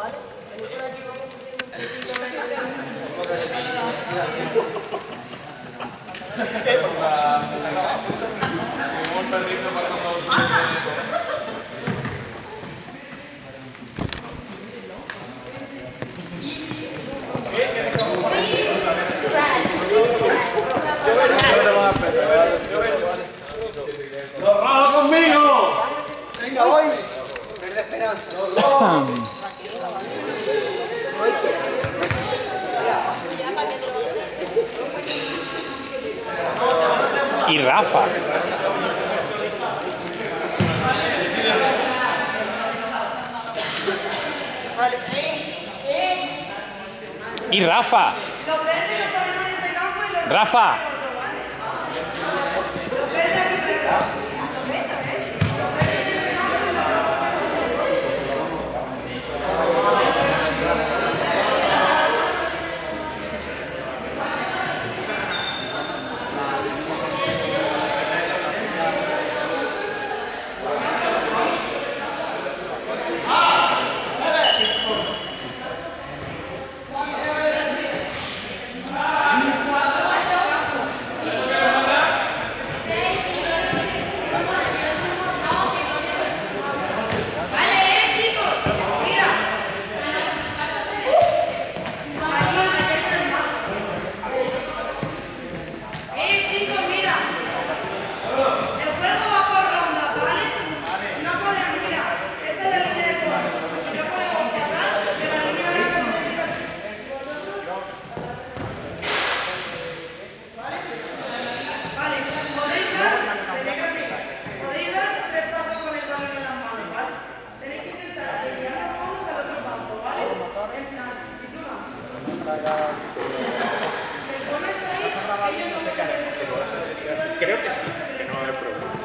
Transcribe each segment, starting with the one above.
Malik. Y Rafa. Y Rafa. Rafa. Creo que sí, que no va a haber problema.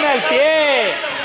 con el pie.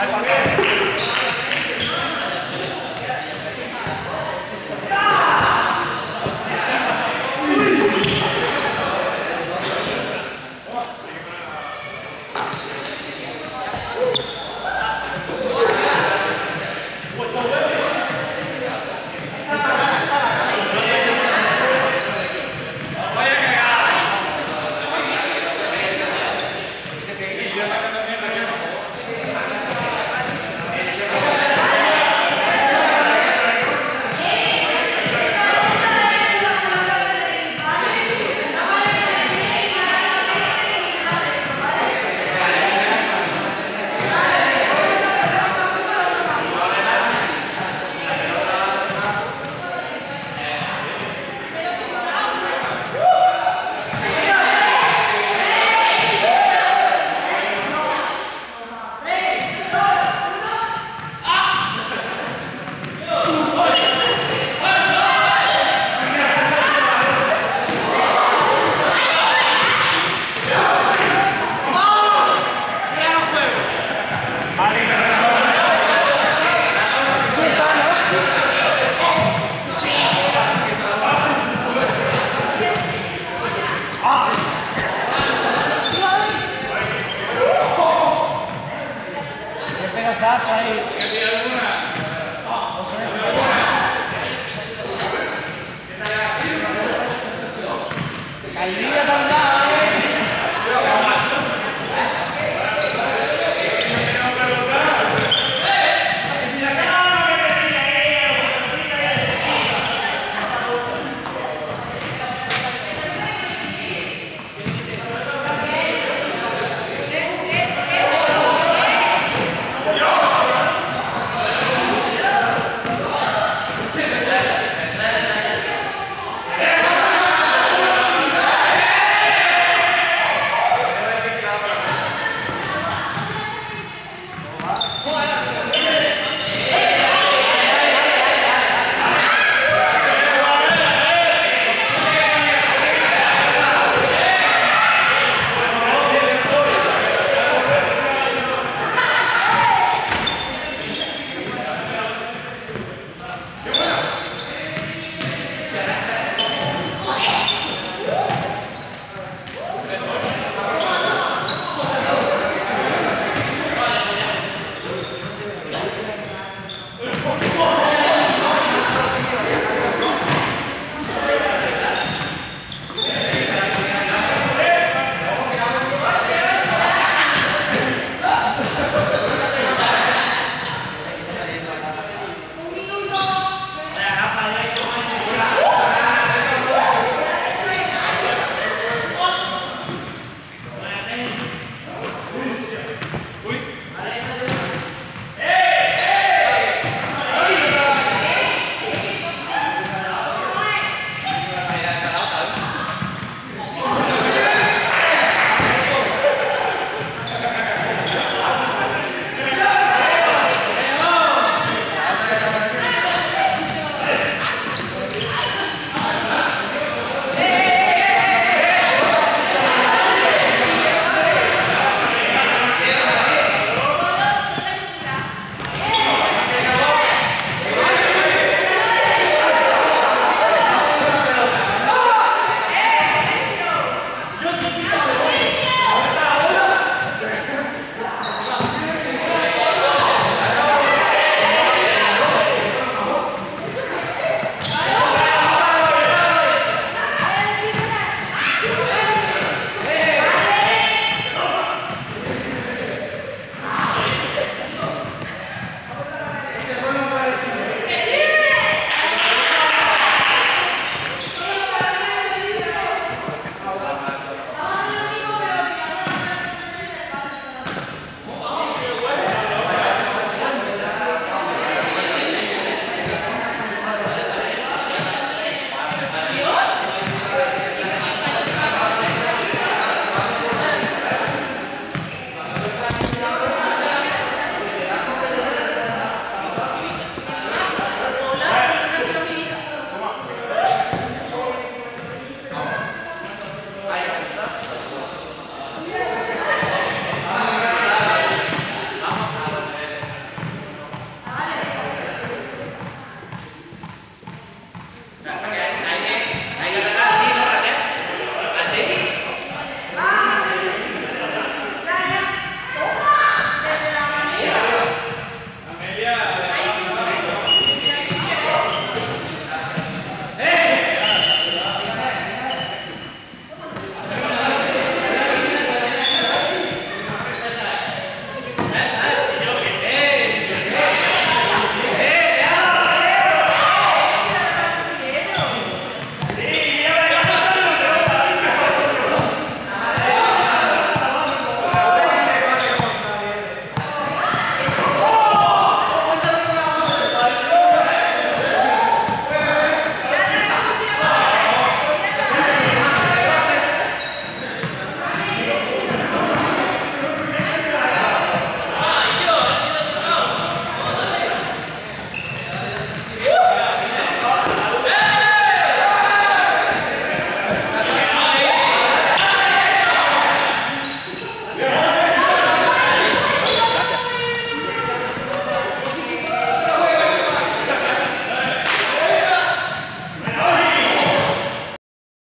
Al.